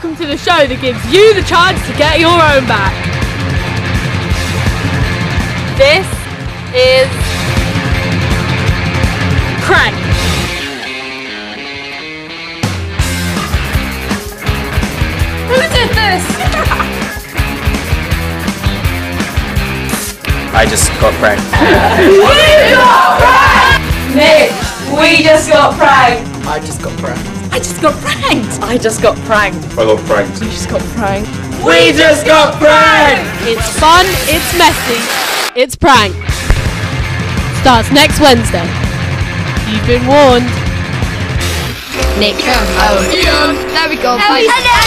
welcome to the show that gives you the chance to get your own back. This is Prank'd. Who did this? I just got pranked. Nick, we just got pranked. I just got pranked. I just got pranked. I just got pranked. I got pranked. We just got pranked. We just got pranked! It's fun, it's messy, it's prank. Starts next Wednesday. You've been warned. Nick. Oh. There we go. Bye.